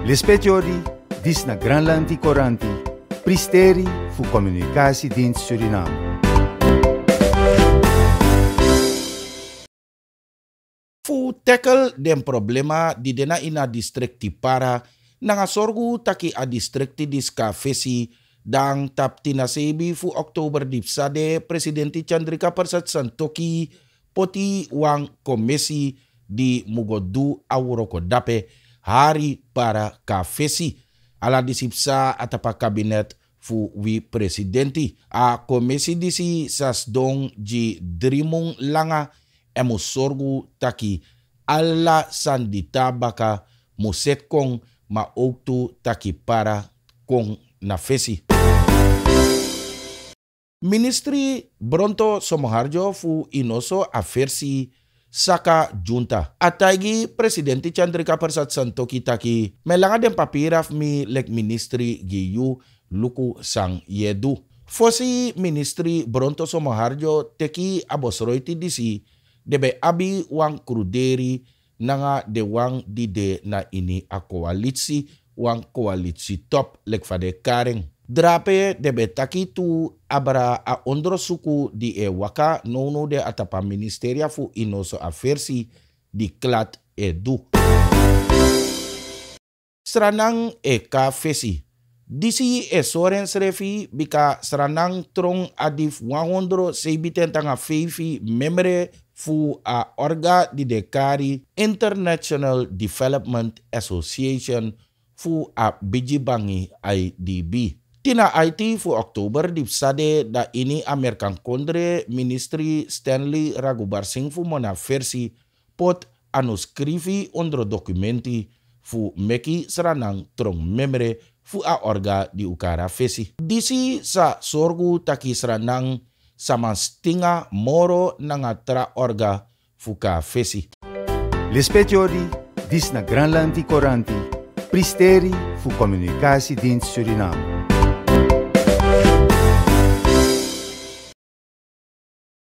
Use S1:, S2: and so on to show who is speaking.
S1: Lispetiori, dis na Granlandi Coranti, Pristeri fu Communicatiedienst Suriname.
S2: Fu tackle den problema di dena ina distrikti para nanga sorgu taki a distrikti diska fesi dang tap tina sebi fu oktober dipsade presidenti Chandrika Persat Santoki poti wang komisi di mugodu awuroko dape hari para kafesi. Ala disipsa atapa kabinet fu wi presidenti. A komisi disi sasdong ji drimung langa. Emu sorgu taki alla sandita baka muset kong ma outu taki para kong na fesi. Ministri Bronto Somoharjo fu inoso afersi saka junta. Atagi Presidenti Chandrika Persat Santoki taki melanga den papiraf mi lek ministri giyu luku sang yedu. Fosi ministri Bronto Somoharjo teki abosroiti disi debe abi wang kruderi nanga de wang di de na ini a koalitsi wang koalitsi top lek fade kareng. Drape de betaki tu abra a ondro suku di e waka nono de atapa ministeria fu inoso afersi di klat edu. Seranang e ka fesi. Disi e soren srefi bika seranang trong adif 100 sebiten tanga feifi memre fu a orga di dekari International Development Association fu a bijibangi IDB. Tina IT fu Oktober di sade da ini Amerikan kondre Ministri Stanley Ragubar Singh fu mona versi pot anu skrivi ondro dokumenti fu meki seranang trong memre fu a orga di ukara fesi. Disi sa sorgu taki seranang sama stinga moro nanga tra orga fu ka fesi.
S1: Lispetiori, dis na Granlandi Coranti, Pristeri fu Communicatiedienst Suriname.